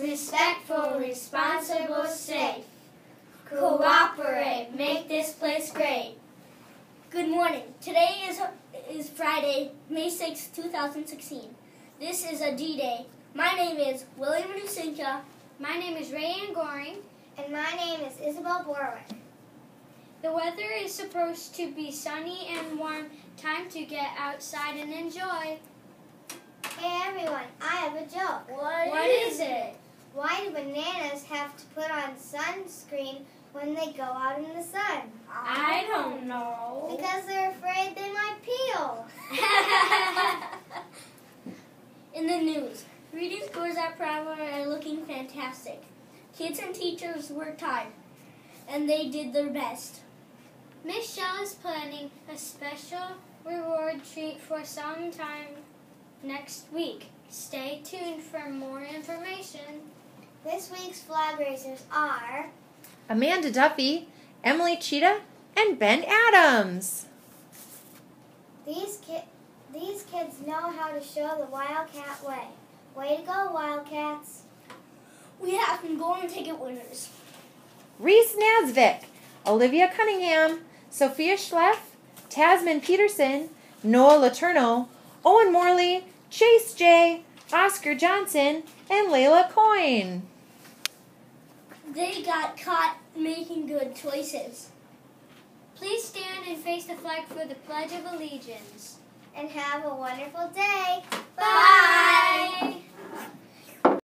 Respectful, responsible, safe. Cooperate, make this place great. Good morning. Today is is Friday, May 6, 2016. This is a D-Day. My name is William Nusinka. My name is Rayanne Goring. And my name is Isabel Borwick. The weather is supposed to be sunny and warm. Time to get outside and enjoy. Hey everyone, I have a joke. What, What is it? Why do bananas have to put on sunscreen when they go out in the sun? I don't know. Because they're afraid they might peel. In the news, reading scores at Broward are looking fantastic. Kids and teachers worked hard, and they did their best. Miss Shell is planning a special reward treat for sometime next week. Stay tuned for more information. This week's flag raisers are Amanda Duffy, Emily Cheetah, and Ben Adams. these ki- these kids know how to show the Wildcat way. Way to go, Wildcats! We have some golden ticket winners. Reese Nasvik, Olivia Cunningham, Sophia Schleff, Tasman Peterson, Noah Laterno, Owen Morley, Chase J, Oscar Johnson, and Layla Coyne. They got caught making good choices. Please stand and face the flag for the Pledge of Allegiance. And have a wonderful day.